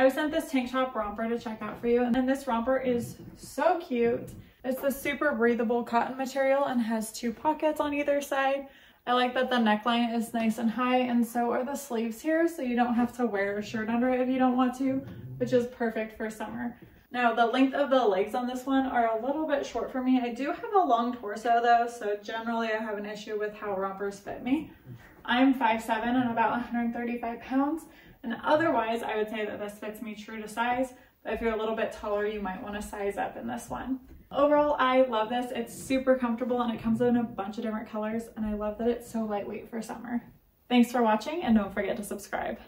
I sent this tank top romper to check out for you and this romper is so cute. It's the super breathable cotton material and has two pockets on either side. I like that the neckline is nice and high and so are the sleeves here so you don't have to wear a shirt under it if you don't want to, which is perfect for summer. Now the length of the legs on this one are a little bit short for me. I do have a long torso though, so generally I have an issue with how rompers fit me. I'm 5'7 and about 135 pounds, and otherwise I would say that this fits me true to size, but if you're a little bit taller, you might want to size up in this one. Overall, I love this. It's super comfortable and it comes in a bunch of different colors, and I love that it's so lightweight for summer. Thanks for watching, and don't forget to subscribe.